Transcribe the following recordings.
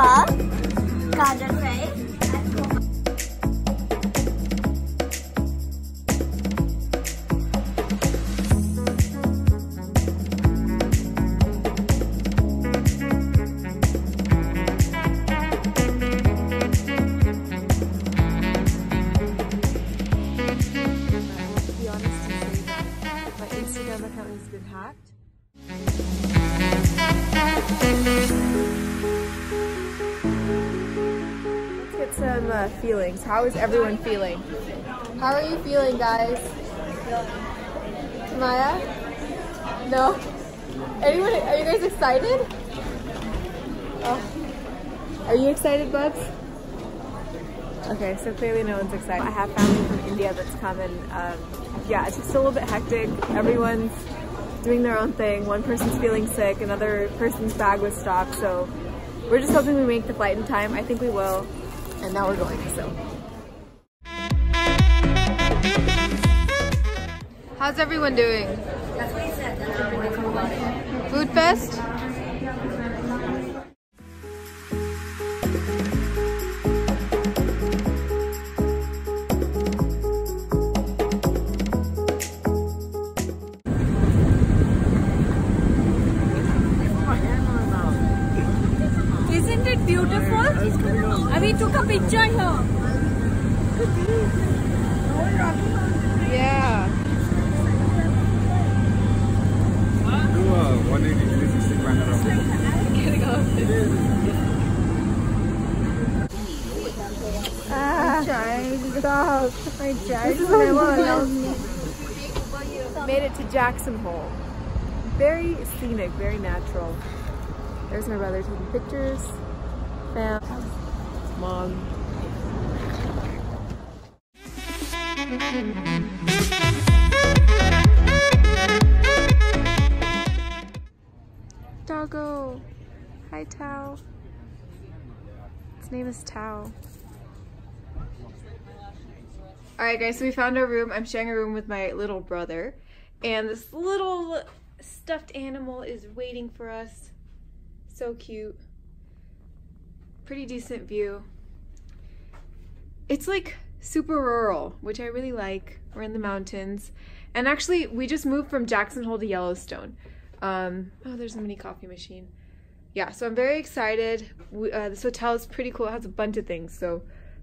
Papa, Kajal Rai, How is everyone feeling? How are you feeling, guys? Maya? No? Anyone? Are you guys excited? Oh. Are you excited, Bubs? Okay, so clearly no one's excited. I have family from India that's come and um, yeah, it's just a little bit hectic. Everyone's doing their own thing. One person's feeling sick, another person's bag was stopped, so we're just hoping we make the flight in time. I think we will, and now we're going, so. How's everyone doing? Food Fest? Jackson Hole. Very scenic, very natural. There's my brother taking pictures. Fam. Mom. Doggo. Hi, Tao. His name is Tao. Alright guys, so we found our room. I'm sharing a room with my little brother. And this little stuffed animal is waiting for us. So cute. Pretty decent view. It's like super rural, which I really like. We're in the mountains. And actually, we just moved from Jackson Hole to Yellowstone. Um, oh, there's a mini coffee machine. Yeah, so I'm very excited. We, uh, this hotel is pretty cool. It has a bunch of things. So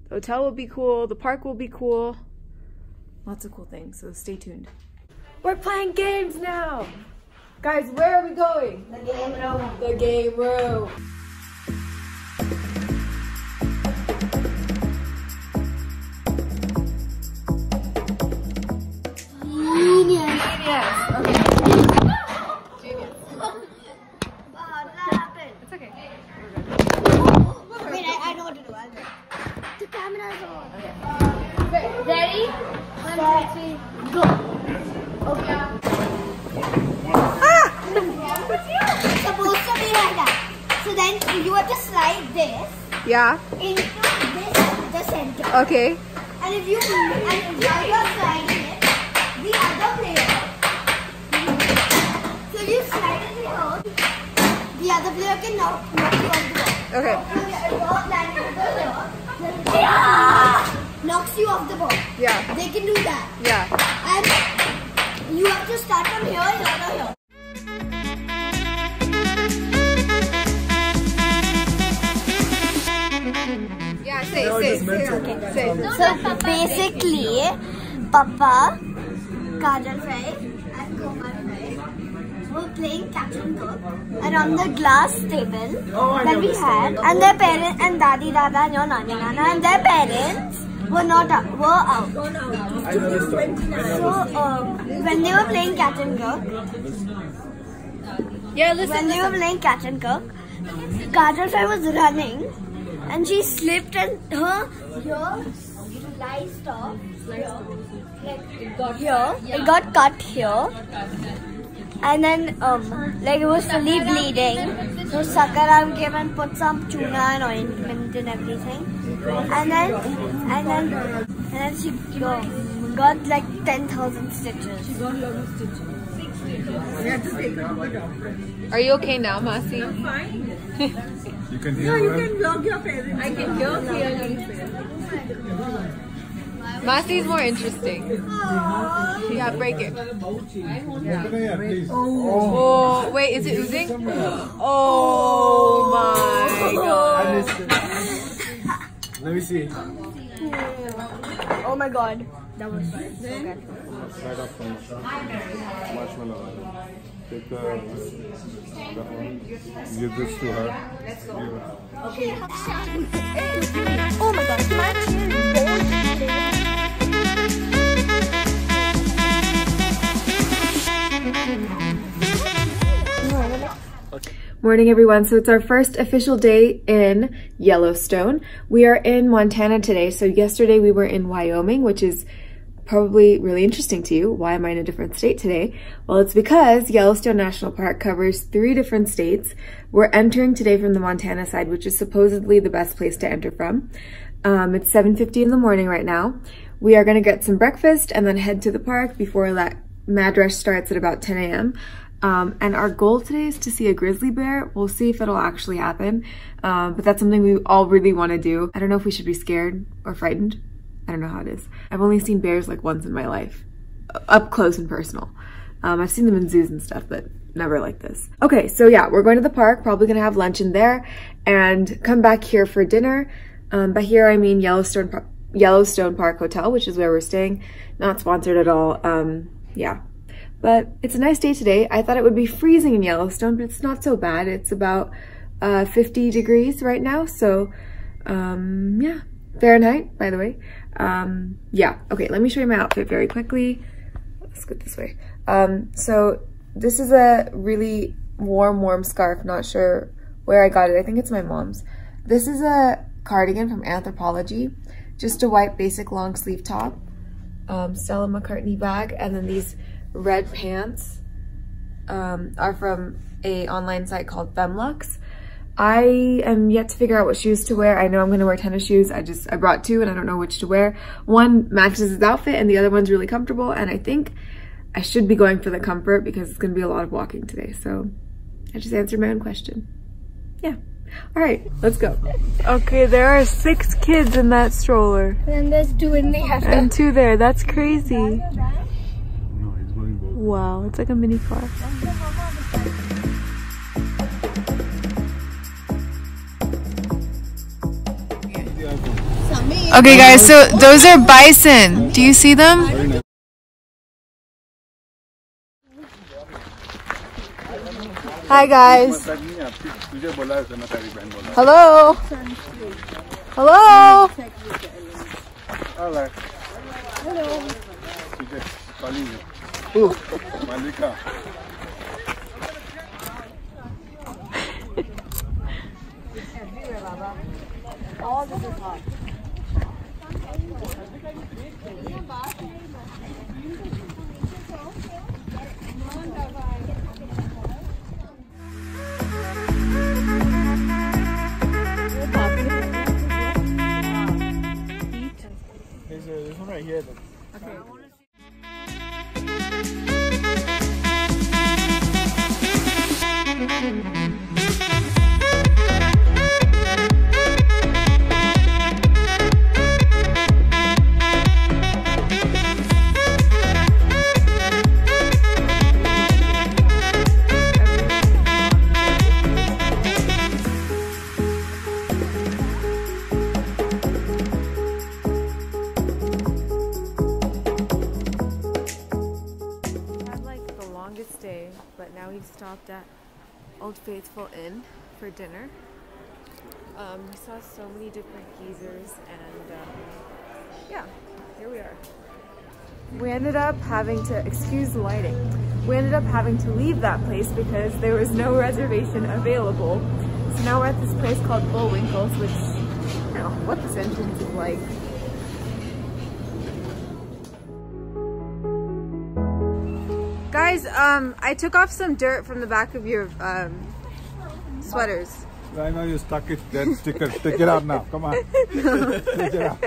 the hotel will be cool. The park will be cool. Lots of cool things. So stay tuned. We're playing games now. Guys, where are we going? The game room. The game room. Genius. Yes. Okay. Genius. Wow, happened. It's okay. Wait, I, I know what to do. I'll do. it. The camera's on. Ready? One, two, three, go. Okay. Supposed to be like that. So then you have to slide this Yeah. into this the center. Okay. And if you and while you're sliding it, the other player. So you slide it here. The other player can knock, knock you off the ball. Okay. So if you're landing over here, then yeah! knocks you off the ball. Yeah. They can do that. Yeah. And you have to start from here, here, or here. Yeah. Say. No, Say. just mental. Say. Say. So basically, Papa, Kajal Rai, and Kumar Rai were playing catch and cook around the glass table oh, that we had, and their parents and Dadi Dada and your Nani Nana and their parents were not out, were out. I know this story. I know So um, when they were playing catch and cook, Yeah, listen. when they were playing catch and cook, Kajal Rai was running, and she slipped and her here sliced off. Here. Like, it got here. It got cut here. And then, um, like it was fully bleeding. So Sakaram came and put some tuna and ointment and everything. And then, and then, and then she, go, got like 10,000 stitches. Are you okay now, Masi? I'm fine. you can hear well. vlog your parents. I can hear clearly. Masi's more interesting. Yeah, break it. Yeah, please. Oh, wait, is it oozing? Oh my god. Let me see. Oh my god. That was so good. Right up from marshmallow. Take the, that one. Give this to her. Let's Give her. Oh my god. My Morning, everyone. So it's our first official day in Yellowstone. We are in Montana today. So yesterday we were in Wyoming, which is probably really interesting to you. Why am I in a different state today? Well, it's because Yellowstone National Park covers three different states. We're entering today from the Montana side, which is supposedly the best place to enter from. Um, it's 7.50 in the morning right now. We are going to get some breakfast and then head to the park before that mad rush starts at about 10 a.m. Um, and our goal today is to see a grizzly bear. We'll see if it'll actually happen. Um, but that's something we all really want to do. I don't know if we should be scared or frightened. I don't know how it is. I've only seen bears like once in my life, up close and personal. Um, I've seen them in zoos and stuff, but never like this. Okay, so yeah, we're going to the park, probably gonna have lunch in there and come back here for dinner. Um, by here, I mean Yellowstone, Yellowstone Park Hotel, which is where we're staying. Not sponsored at all. Um, yeah, but it's a nice day today. I thought it would be freezing in Yellowstone, but it's not so bad. It's about uh, 50 degrees right now. So um, yeah, Fahrenheit, by the way. Um, yeah, okay, let me show you my outfit very quickly. Let's go this way. Um, so this is a really warm, warm scarf. Not sure where I got it. I think it's my mom's. This is a cardigan from Anthropologie. Just a white basic long sleeve top. Um, Stella McCartney bag. And then these red pants um, are from a online site called Femme Luxe. I am yet to figure out what shoes to wear. I know I'm gonna wear tennis shoes. I just, I brought two and I don't know which to wear. One matches his outfit and the other one's really comfortable. And I think I should be going for the comfort because it's gonna be a lot of walking today. So I just answered my own question. Yeah. All right, let's go. Okay, there are six kids in that stroller And there's two in the and two there. That's crazy. No, he's going both. Wow, it's like a mini car. Okay guys, so those are bison. Do you see them? Hi guys. Hello. Hello. Hello. Alright. Hello. तुझे calling you. Malika. Having to, excuse the lighting, we ended up having to leave that place because there was no reservation available. So now we're at this place called Bullwinkle's, which I don't know what this entrance is like. Guys, um, I took off some dirt from the back of your um, sweaters. I know you stuck it, that sticker. Take it out now. Come on. Take it out.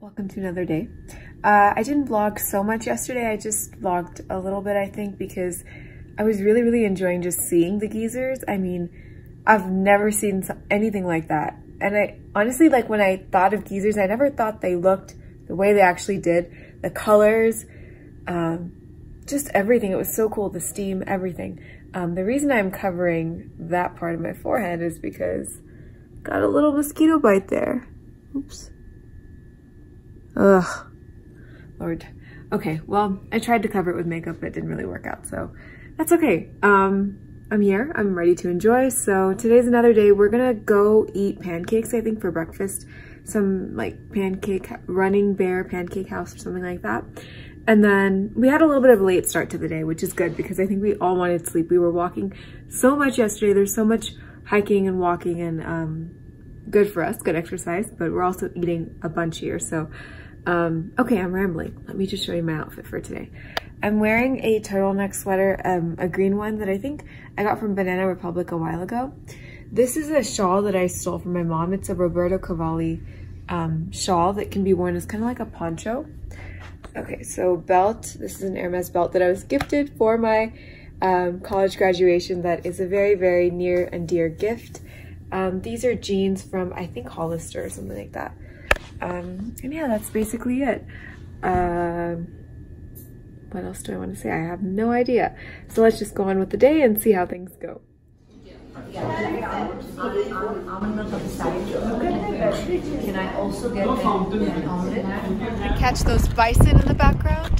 Welcome to another day. Uh, I didn't vlog so much yesterday. I just vlogged a little bit, I think, because I was really, really enjoying just seeing the geysers. I mean, I've never seen anything like that. And I honestly, like when I thought of geysers, I never thought they looked the way they actually did. The colors, um, just everything. It was so cool, the steam, everything. Um, the reason I'm covering that part of my forehead is because got a little mosquito bite there. Oops. Ugh. Lord. Okay, well, I tried to cover it with makeup, but it didn't really work out, so that's okay. Um, I'm here, I'm ready to enjoy, so today's another day. We're gonna go eat pancakes, I think, for breakfast. Some, like, pancake, running bear pancake house or something like that. And then we had a little bit of a late start to the day, which is good because I think we all wanted sleep. We were walking so much yesterday. There's so much hiking and walking and um, good for us, good exercise, but we're also eating a bunch here. So, um, okay, I'm rambling. Let me just show you my outfit for today. I'm wearing a turtleneck sweater, um, a green one that I think I got from Banana Republic a while ago. This is a shawl that I stole from my mom. It's a Roberto Cavalli um, shawl that can be worn as kind of like a poncho. Okay, so belt. This is an Hermes belt that I was gifted for my um, college graduation. That is a very, very near and dear gift. Um, these are jeans from, I think, Hollister or something like that. Um, and yeah, that's basically it. Um, what else do I want to say? I have no idea. So let's just go on with the day and see how things go. Can I also get an omelet? Catch those bison in the background.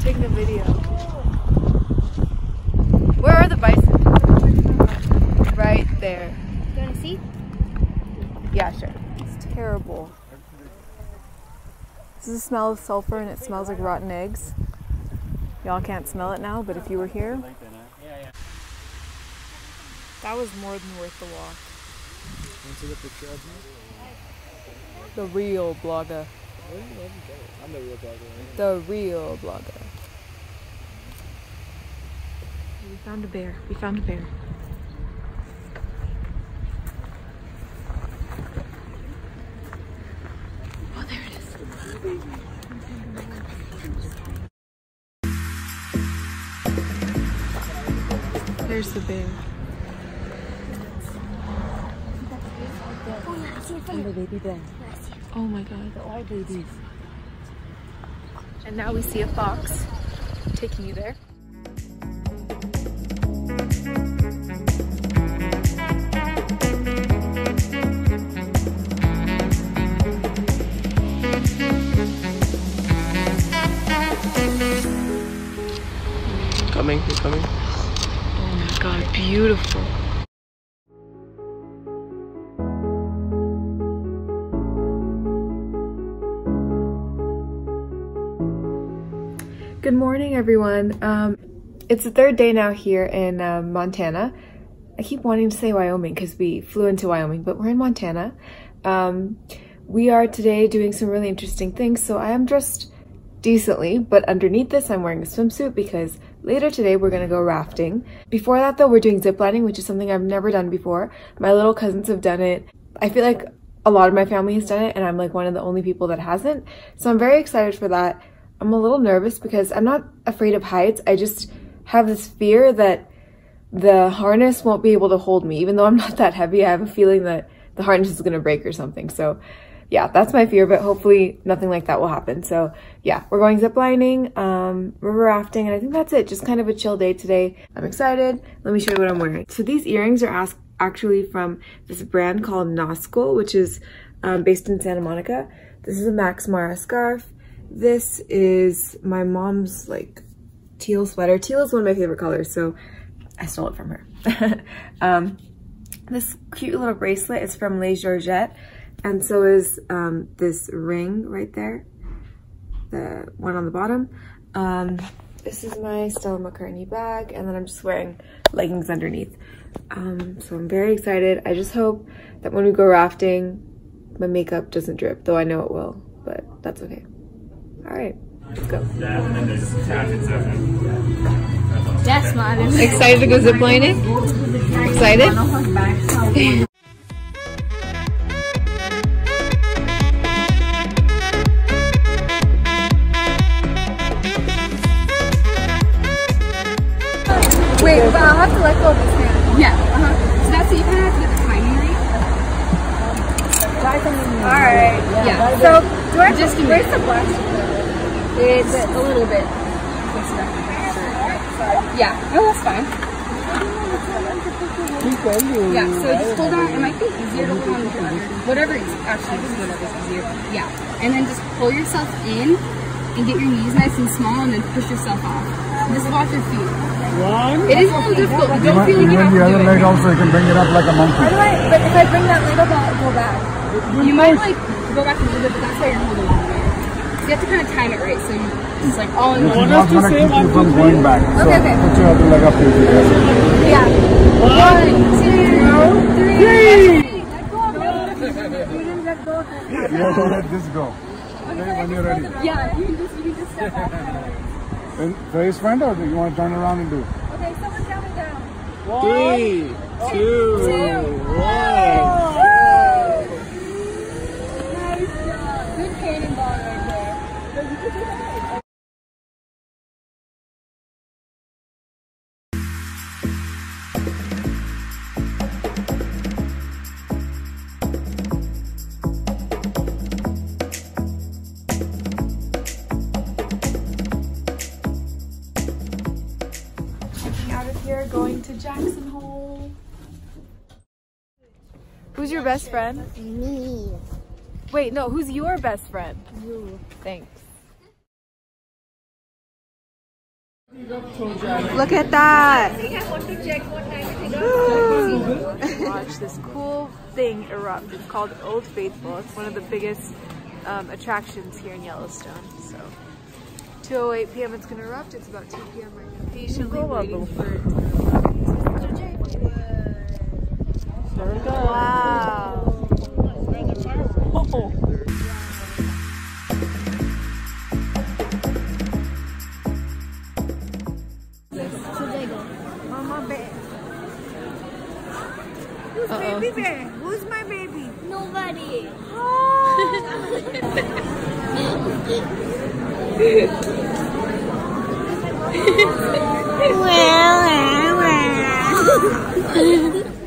Taking a video. Where are the bison? Right there. You wanna see? Yeah, sure. It's terrible. This is the smell of sulfur and it smells like rotten eggs. Y'all can't smell it now, but if you were here, that was more than worth the walk. The real blogger. I'm the real blogger. The real blogger. We found a bear. We found a bear. Oh, there it is. There's the bear. Oh my god. All babies. And now we see a fox taking you there. Everyone. Um, it's the third day now here in uh, Montana. I keep wanting to say Wyoming because we flew into Wyoming, but we're in Montana. Um, we are today doing some really interesting things, so I am dressed decently, but underneath this I'm wearing a swimsuit because later today we're gonna go rafting. Before that though, we're doing ziplining, which is something I've never done before. My little cousins have done it. I feel like a lot of my family has done it and I'm like one of the only people that hasn't. So I'm very excited for that. I'm a little nervous because I'm not afraid of heights. I just have this fear that the harness won't be able to hold me. Even though I'm not that heavy, I have a feeling that the harness is gonna break or something. So yeah, that's my fear, but hopefully nothing like that will happen. So yeah, we're going ziplining, um, river rafting, and I think that's it. Just kind of a chill day today. I'm excited. Let me show you what I'm wearing. So these earrings are asked actually from this brand called Noskul, which is um, based in Santa Monica. This is a Max Mara scarf. This is my mom's like teal sweater. Teal is one of my favorite colors, so I stole it from her. um, this cute little bracelet is from Les Georgette. And so is um, this ring right there, the one on the bottom. Um, this is my Stella McCartney bag, and then I'm just wearing leggings underneath. Um, so I'm very excited. I just hope that when we go rafting, my makeup doesn't drip, though I know it will, but that's okay. All right, let's go. Yes, man. Excited to go ziplining? Excited? Wait, but I'll have to let go of this hand. Yeah. Uh-huh. So that's it. You kind of have to get the timing right. Alright. Yeah. So, do I Just just, where's the blush? It's a little bit. Yeah. No, that's fine. Yeah. So just hold on. It might be easier to hold on to whatever. Is, actually, just whatever's easier. Yeah. And then just pull yourself in and get your knees nice and small, and then push yourself off. Just watch your feet. One. It is a little difficult. but Don't feel like you have to do it. the other leg also, you can bring it up like a monkey. How do I, but if I bring that leg up, I'll go back. You might like go back a little bit, but that's why you're holding on there. So you have to kind of time it right, so you just like all in This one. is not gonna keep you from going back. So Okay, okay. put your other leg up to you. Yeah. One, two, three. You have to let this go. Okay, when you're ready. Yeah, you can just you can just step off. And face front or do you want to turn around and do? Okay, someone counting down. Three, two, one. Good cannonball right there. out of here, going to Jackson Hole. Who's your best friend? Me. Wait, no, who's your best friend? You. Thanks. Look at that! Watch this cool thing erupt. It's called Old Faithful. It's one of the biggest um, attractions here in Yellowstone. So, 2:08 p.m. It's gonna erupt. It's about 2 p.m. right now. Patiently waiting for it to erupt. Wow. Nobody.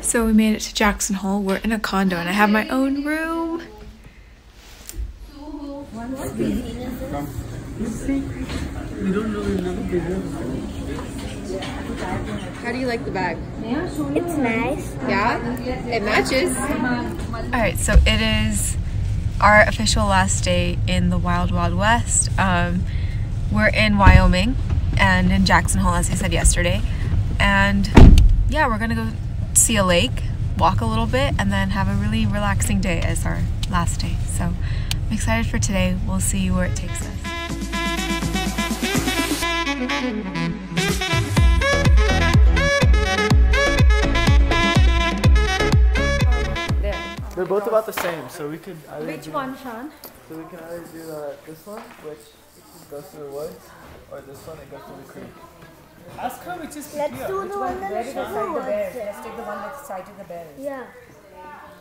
So we made it to Jackson Hole. We're in a condo and I have my own room. How do you like the bag? It's nice. Yeah, it matches. All right, so it is our official last day in the Wild Wild West. Um, we're in Wyoming and in Jackson Hole, as I said yesterday. And yeah, we're gonna go see a lake, walk a little bit, and then have a really relaxing day as our last day. So I'm excited for today. We'll see where it takes us. Both about the same, so we could either Which do, one, Sean? So we can either do uh, this one, which goes through the woods, or this one that goes through the creek. Ask her which is Let's do the one that is the it. Let's take the one that's side to the bears. Yeah.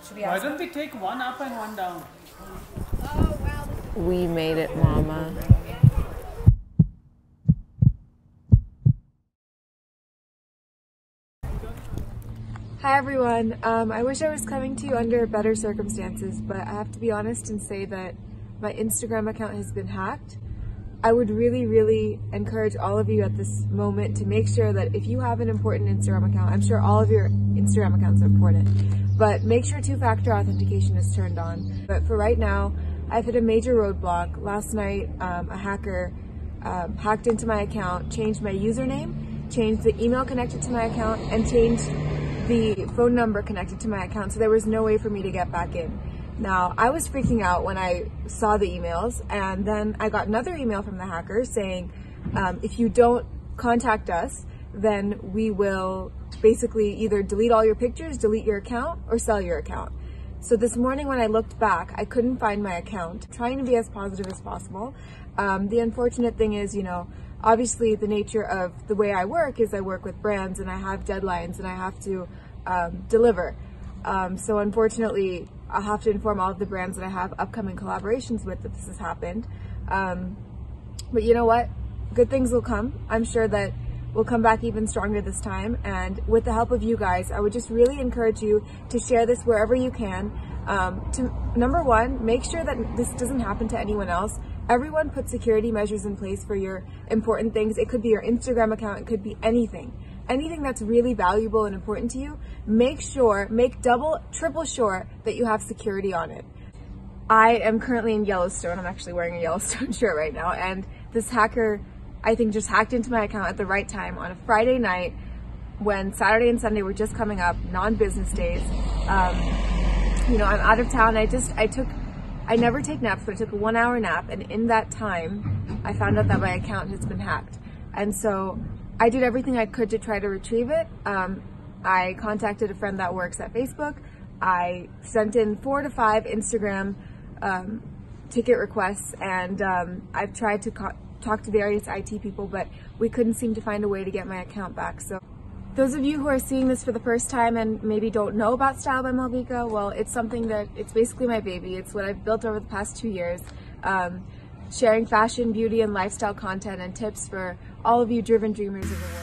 Should we Why don't we take one up and one down? Oh, wow. We made it, Mama. Hi everyone. Um, I wish I was coming to you under better circumstances, but I have to be honest and say that my Instagram account has been hacked. I would really, really encourage all of you at this moment to make sure that if you have an important Instagram account, I'm sure all of your Instagram accounts are important, but make sure two-factor authentication is turned on. But for right now, I've hit a major roadblock. Last night, um, a hacker um, hacked into my account, changed my username, changed the email connected to my account, and changed the phone number connected to my account, so there was no way for me to get back in. Now, I was freaking out when I saw the emails, and then I got another email from the hacker saying, um, if you don't contact us, then we will basically either delete all your pictures, delete your account, or sell your account. So this morning when I looked back, I couldn't find my account, trying to be as positive as possible. Um, the unfortunate thing is, you know, obviously the nature of the way I work is I work with brands and I have deadlines and I have to um, deliver. Um, so unfortunately, I'll have to inform all of the brands that I have upcoming collaborations with that this has happened. Um, but you know what? Good things will come. I'm sure that we'll come back even stronger this time. And with the help of you guys, I would just really encourage you to share this wherever you can. Um, to number one, make sure that this doesn't happen to anyone else. Everyone put security measures in place for your important things. It could be your Instagram account. It could be anything. Anything that's really valuable and important to you, make sure, make double, triple sure that you have security on it. I am currently in Yellowstone. I'm actually wearing a Yellowstone shirt right now. And this hacker I think just hacked into my account at the right time on a Friday night when Saturday and Sunday were just coming up, non-business days. Um, you know, I'm out of town. I just, I took, I never take naps, but I took a one hour nap. And in that time, I found out that my account has been hacked. And so I did everything I could to try to retrieve it. Um, I contacted a friend that works at Facebook. I sent in four to five Instagram um, ticket requests, and um, I've tried to talk to various IT people, but we couldn't seem to find a way to get my account back. So those of you who are seeing this for the first time and maybe don't know about Style by Malvika, well, it's something that, it's basically my baby. It's what I've built over the past two years. Um, sharing fashion, beauty, and lifestyle content and tips for all of you driven dreamers of the world.